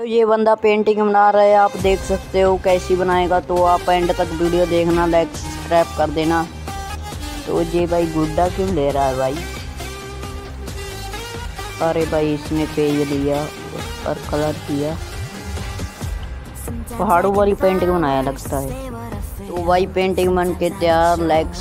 तो ये बंदा पेंटिंग बना रहा है, आप देख सकते हो कैसी बनाएगा। तो आप एंड तक वीडियो देखना लाइक सब्सक्राइब कर देना। तो ये भाई, गुड्डा क्यों ले रहा है भाई? अरे भाई, इसने पेज लिया और कलर किया। पहाड़ों वाली पेंटिंग बनाया लगता है। तो भाई पेंटिंग बन के तैयार लाइक